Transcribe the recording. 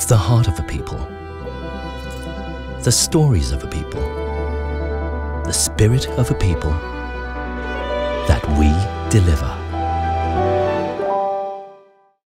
It's the heart of a people, the stories of a people, the spirit of a people that we deliver.